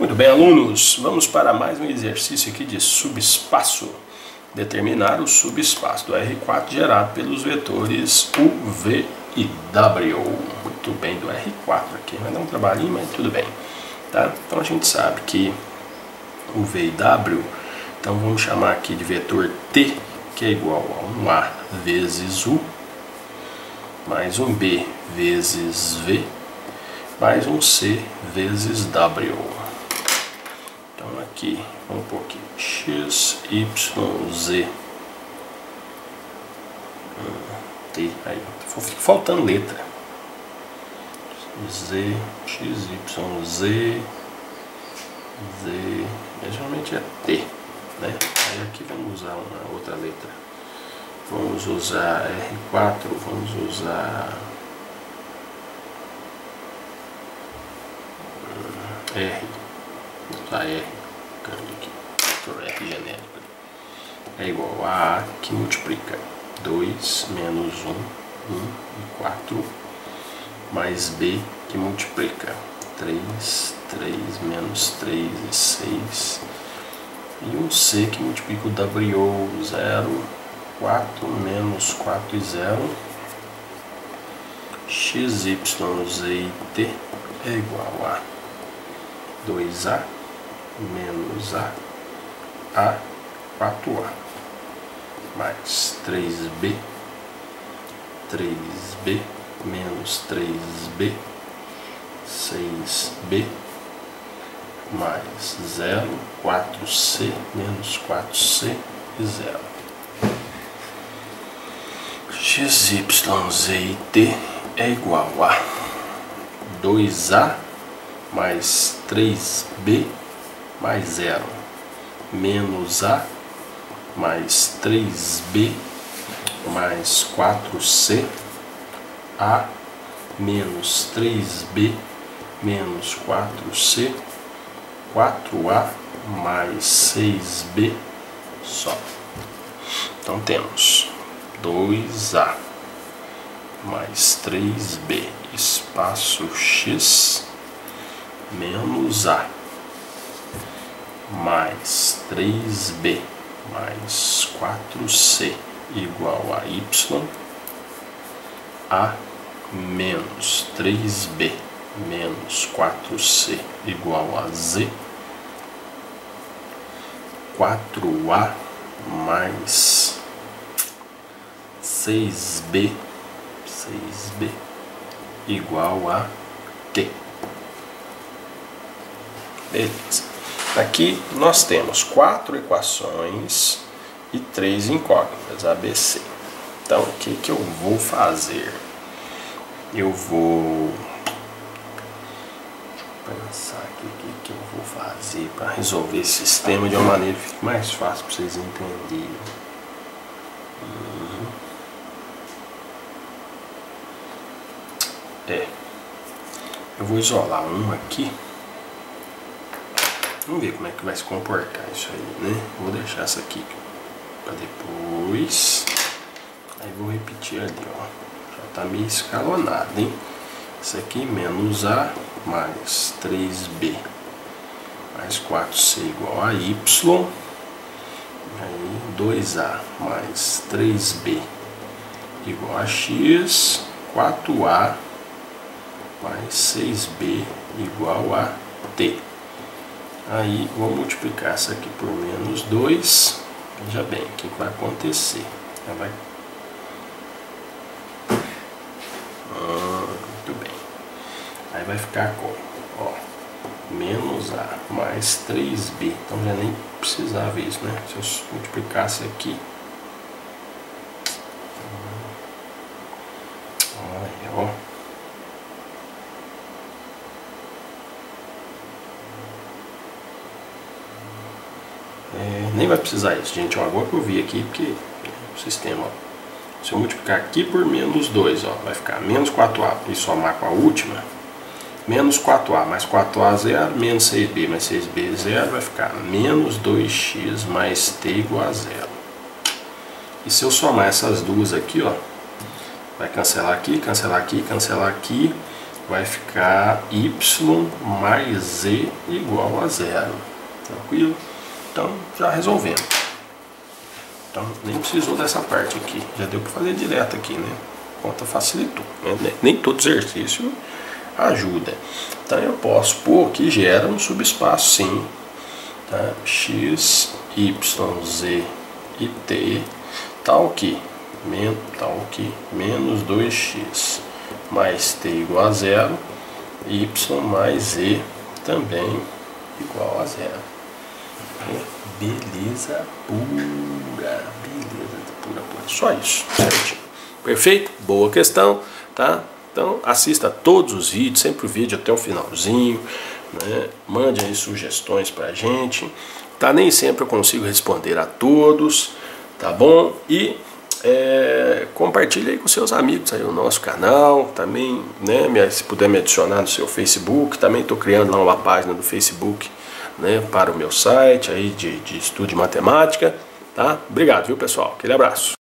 Muito bem, alunos, vamos para mais um exercício aqui de subespaço. Determinar o subespaço do R4 gerado pelos vetores U, V e W. Muito bem, do R4 aqui. Vai dar um trabalhinho, mas tudo bem. Tá? Então a gente sabe que o V e W, então vamos chamar aqui de vetor T, que é igual a um A vezes U, mais um B vezes V, mais um C vezes W aqui, vamos pôr aqui, x, y, z, t, aí, fica faltando letra, z, x, y, z, z, geralmente é t, né, aí aqui vamos usar uma outra letra, vamos usar R4, vamos usar R, usar R, aqui, vetor R genérico. É igual a A que multiplica 2 menos 1, 1 e 4, mais B que multiplica 3, 3 menos 3 e 6, e um C que multiplica o W 0, 4 menos 4 e 0, x, y, z e t é igual a 2A menos A, A, 4A, mais 3B, 3B, menos 3B, 6B, mais 0, 4C, menos 4C e 0. X, Y, Z e T é igual a 2A mais 3B mais 0 menos A mais 3B mais 4C A menos 3B menos 4C 4A mais 6B só. Então temos 2A mais 3B espaço X menos A mais 3b mais 4c igual a y, a menos 3b menos 4c igual a z, 4a mais 6b, 6b igual a t. Beleza. Aqui nós temos quatro equações e três incógnitas, ABC. Então, o que, que eu vou fazer? Eu vou pensar aqui o que, que eu vou fazer para resolver esse sistema de uma maneira que fique mais fácil para vocês entenderem. Uhum. É. Eu vou isolar um aqui. Vamos ver como é que vai se comportar isso aí, né? Vou deixar essa aqui para depois. Aí vou repetir ali, ó. Já tá meio escalonado, hein? Isso aqui menos A mais 3B mais 4C igual a Y. Aí 2A mais 3B igual a X. 4A mais 6B igual a T. Aí vou multiplicar essa aqui por menos 2. Veja bem, o que vai acontecer? Ela vai... Ah, muito bem. Aí vai ficar com, ó, menos A mais 3B. Então já nem precisava isso, né? Se eu multiplicasse aqui. Olha, ó. É, nem vai precisar isso, gente. Ó, agora que eu vi aqui, porque o sistema, ó, se eu multiplicar aqui por menos 2, ó, vai ficar menos 4A e somar com a última, menos 4A mais 4A zero, menos 6B mais 6B zero, vai ficar menos 2x mais t igual a zero. E se eu somar essas duas aqui, ó, vai cancelar aqui, cancelar aqui, cancelar aqui, vai ficar y mais z igual a zero. Tranquilo? Então já resolvemos. Então nem precisou dessa parte aqui. Já deu para fazer direto aqui, né? A conta facilitou. Né? Nem todo exercício ajuda. Então eu posso pôr que gera um subespaço sim. Tá? X, Y, Z e T tal que, men, tal que menos 2x mais t igual a zero, y mais z também igual a zero. Beleza pura, beleza pura, pura. Só isso, certinho. Perfeito? Boa questão, tá? Então assista todos os vídeos, sempre o vídeo até o finalzinho, né? Mande aí sugestões pra gente, tá? Nem sempre eu consigo responder a todos, tá bom? E é, compartilhe aí com seus amigos aí o nosso canal, também, né, se puder me adicionar no seu Facebook, também estou criando lá uma página do Facebook, né, para o meu site aí de, de estudo de matemática, tá? Obrigado, viu pessoal? Aquele abraço.